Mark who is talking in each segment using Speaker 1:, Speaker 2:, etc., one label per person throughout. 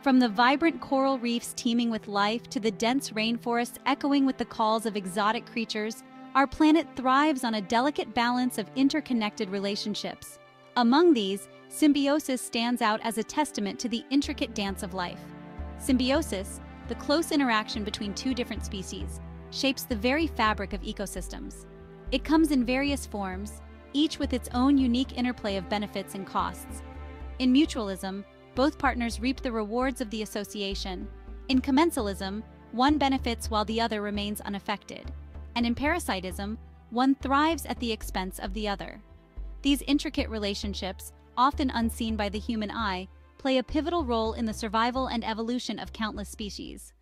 Speaker 1: From the vibrant coral reefs teeming with life to the dense rainforests echoing with the calls of exotic creatures, our planet thrives on a delicate balance of interconnected relationships. Among these, symbiosis stands out as a testament to the intricate dance of life. Symbiosis, the close interaction between two different species, shapes the very fabric of ecosystems. It comes in various forms, each with its own unique interplay of benefits and costs. In mutualism, both partners reap the rewards of the association. In commensalism, one benefits while the other remains unaffected. And in parasitism, one thrives at the expense of the other. These intricate relationships, often unseen by the human eye, play a pivotal role in the survival and evolution of countless species.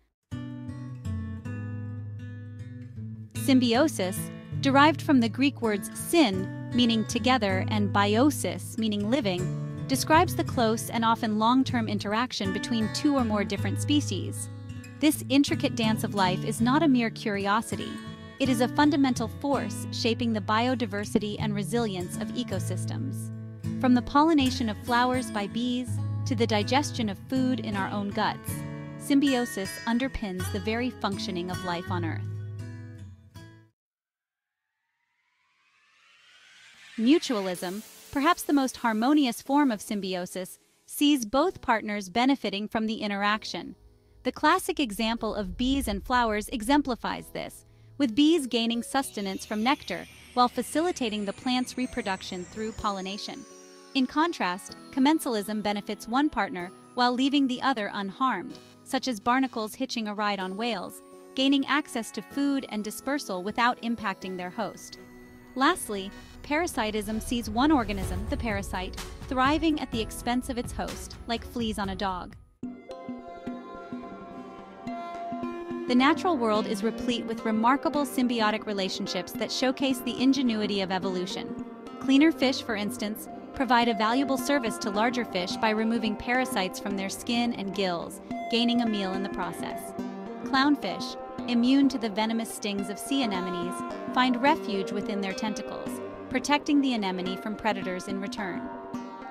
Speaker 1: Symbiosis, derived from the Greek words syn, meaning together, and biosis, meaning living, describes the close and often long-term interaction between two or more different species. This intricate dance of life is not a mere curiosity. It is a fundamental force shaping the biodiversity and resilience of ecosystems. From the pollination of flowers by bees to the digestion of food in our own guts, symbiosis underpins the very functioning of life on Earth. Mutualism, perhaps the most harmonious form of symbiosis, sees both partners benefiting from the interaction. The classic example of bees and flowers exemplifies this, with bees gaining sustenance from nectar while facilitating the plant's reproduction through pollination. In contrast, commensalism benefits one partner while leaving the other unharmed, such as barnacles hitching a ride on whales, gaining access to food and dispersal without impacting their host. Lastly, parasitism sees one organism, the parasite, thriving at the expense of its host, like fleas on a dog. The natural world is replete with remarkable symbiotic relationships that showcase the ingenuity of evolution. Cleaner fish, for instance, provide a valuable service to larger fish by removing parasites from their skin and gills, gaining a meal in the process. Clownfish, immune to the venomous stings of sea anemones, find refuge within their tentacles, protecting the anemone from predators in return.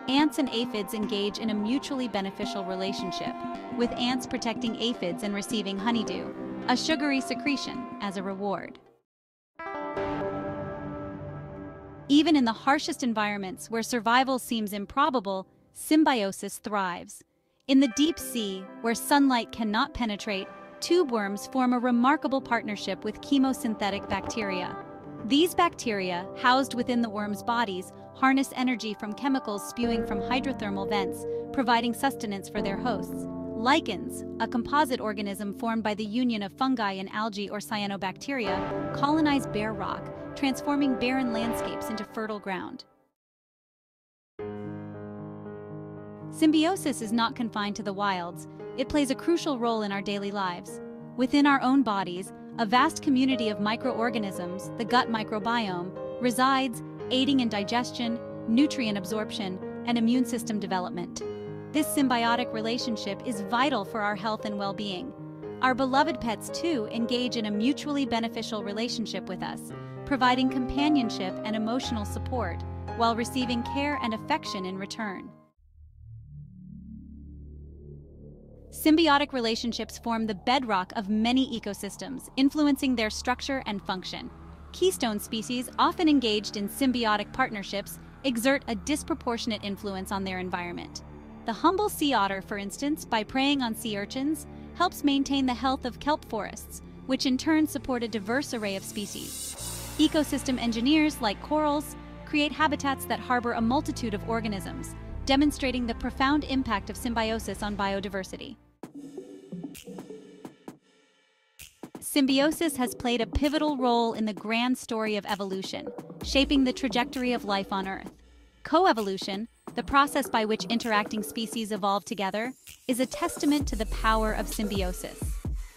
Speaker 1: Ants and aphids engage in a mutually beneficial relationship, with ants protecting aphids and receiving honeydew, a sugary secretion, as a reward. Even in the harshest environments where survival seems improbable, symbiosis thrives. In the deep sea, where sunlight cannot penetrate, tube worms form a remarkable partnership with chemosynthetic bacteria. These bacteria, housed within the worm's bodies, harness energy from chemicals spewing from hydrothermal vents, providing sustenance for their hosts. Lichens, a composite organism formed by the union of fungi and algae or cyanobacteria, colonize bare rock, transforming barren landscapes into fertile ground. Symbiosis is not confined to the wilds. It plays a crucial role in our daily lives. Within our own bodies, a vast community of microorganisms, the gut microbiome, resides, aiding in digestion, nutrient absorption, and immune system development. This symbiotic relationship is vital for our health and well-being. Our beloved pets, too, engage in a mutually beneficial relationship with us, providing companionship and emotional support while receiving care and affection in return. Symbiotic relationships form the bedrock of many ecosystems, influencing their structure and function. Keystone species, often engaged in symbiotic partnerships, exert a disproportionate influence on their environment. The humble sea otter, for instance, by preying on sea urchins, helps maintain the health of kelp forests, which in turn support a diverse array of species. Ecosystem engineers, like corals, create habitats that harbor a multitude of organisms, demonstrating the profound impact of symbiosis on biodiversity. Symbiosis has played a pivotal role in the grand story of evolution, shaping the trajectory of life on Earth. Coevolution, the process by which interacting species evolve together, is a testament to the power of symbiosis.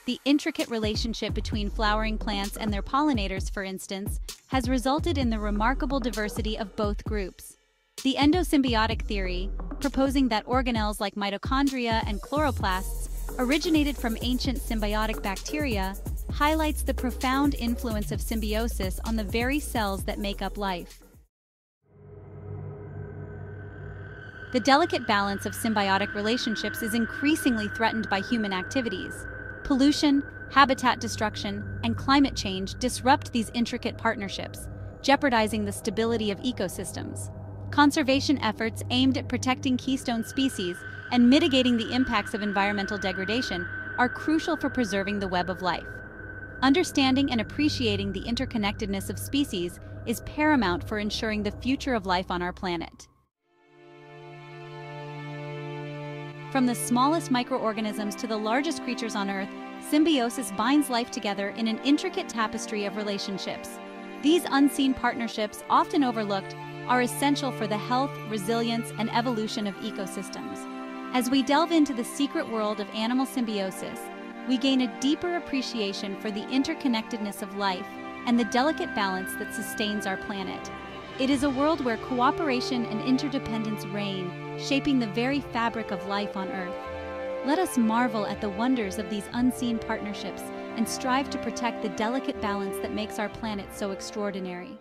Speaker 1: The intricate relationship between flowering plants and their pollinators, for instance, has resulted in the remarkable diversity of both groups. The endosymbiotic theory, proposing that organelles like mitochondria and chloroplasts originated from ancient symbiotic bacteria, highlights the profound influence of symbiosis on the very cells that make up life. the delicate balance of symbiotic relationships is increasingly threatened by human activities. Pollution, habitat destruction, and climate change disrupt these intricate partnerships, jeopardizing the stability of ecosystems. Conservation efforts aimed at protecting keystone species and mitigating the impacts of environmental degradation are crucial for preserving the web of life. Understanding and appreciating the interconnectedness of species is paramount for ensuring the future of life on our planet. From the smallest microorganisms to the largest creatures on Earth, symbiosis binds life together in an intricate tapestry of relationships. These unseen partnerships, often overlooked, are essential for the health, resilience, and evolution of ecosystems. As we delve into the secret world of animal symbiosis, we gain a deeper appreciation for the interconnectedness of life and the delicate balance that sustains our planet. It is a world where cooperation and interdependence reign, shaping the very fabric of life on Earth. Let us marvel at the wonders of these unseen partnerships and strive to protect the delicate balance that makes our planet so extraordinary.